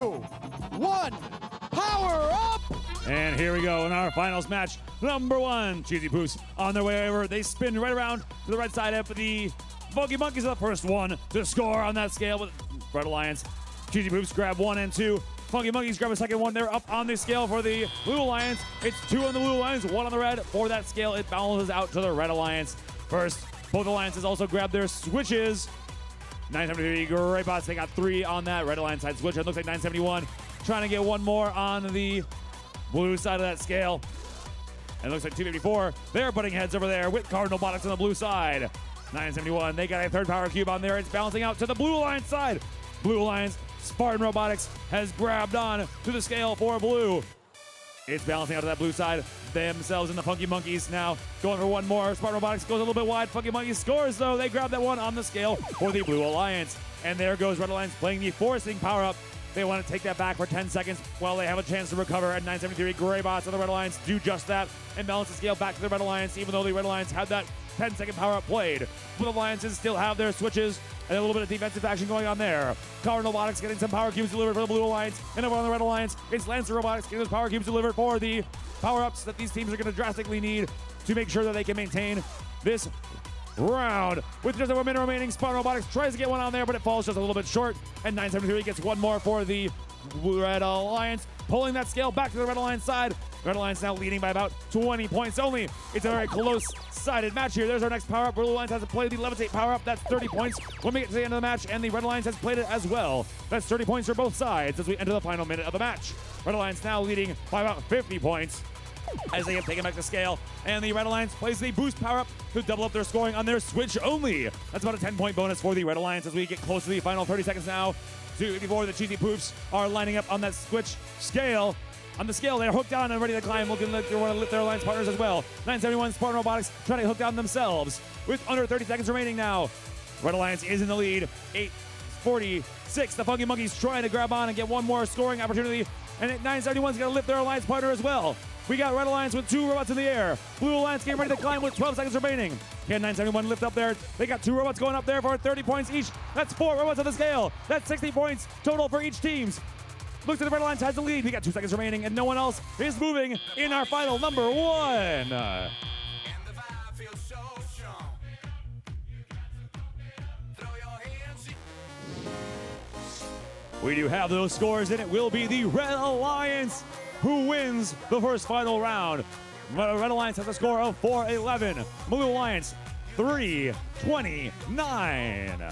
one, power up! And here we go in our finals match. Number one, Cheesy Poofs on their way over. They spin right around to the right side of the Funky Monkeys are the first one to score on that scale with Red Alliance. Cheesy Poofs grab one and two. Funky Monkeys grab a second one. They're up on the scale for the Blue Alliance. It's two on the Blue Alliance, one on the red. For that scale, it balances out to the Red Alliance. First, both alliances also grab their switches. 973 Greybots. They got three on that Red Alliance side switch. It looks like 971 trying to get one more on the blue side of that scale. And it looks like 254. They're butting heads over there with CardinalBotics on the blue side. 971. They got a third power cube on there. It's bouncing out to the Blue Alliance side. Blue Alliance, Spartan Robotics has grabbed on to the scale for blue. It's balancing out to that blue side. Themselves and the Funky Monkeys now going for one more. Spartan Robotics goes a little bit wide. Funky Monkeys scores, though. They grab that one on the scale for the Blue Alliance. And there goes Red Alliance playing the forcing power up. They want to take that back for 10 seconds while they have a chance to recover at 973. Greybots on the Red Alliance do just that and balance the scale back to the Red Alliance, even though the Red Alliance had that 10 second power up played. Blue Alliances still have their switches and a little bit of defensive action going on there. Cardinal Robotics getting some power cubes delivered for the Blue Alliance. And over on the Red Alliance, it's Lancer Robotics getting those power cubes delivered for the power ups that these teams are going to drastically need to make sure that they can maintain this round. With just a minute remaining, Spartan Robotics tries to get one on there, but it falls just a little bit short. And 973 gets one more for the Red Alliance, pulling that scale back to the Red Alliance side. Red Alliance now leading by about 20 points only. It's a very close-sided match here. There's our next power-up. Blue Alliance has to play the Levitate power-up. That's 30 points when we get to the end of the match, and the Red Alliance has played it as well. That's 30 points for both sides as we enter the final minute of the match. Red Alliance now leading by about 50 points as they have taken back the scale. And the Red Alliance plays the boost power up to double up their scoring on their switch only. That's about a 10 point bonus for the Red Alliance as we get close to the final 30 seconds now. Two before the Cheesy Poofs are lining up on that switch scale. On the scale, they're hooked down and ready to climb, looking like they want to lift their alliance partners as well. 971 Spartan Robotics trying to hook down themselves with under 30 seconds remaining now. Red Alliance is in the lead. 846. The Funky Monkeys trying to grab on and get one more scoring opportunity. And 971's going to lift their alliance partner as well. We got Red Alliance with two robots in the air. Blue Alliance getting ready to climb with 12 seconds remaining. Can 971 lift up there? They got two robots going up there for 30 points each. That's four robots on the scale. That's 60 points total for each teams. Looks like the Red Alliance has the lead. We got two seconds remaining, and no one else is moving in our final number one. We do have those scores, and it will be the Red Alliance who wins the first final round. Red Alliance has a score of 411. Blue Alliance 329.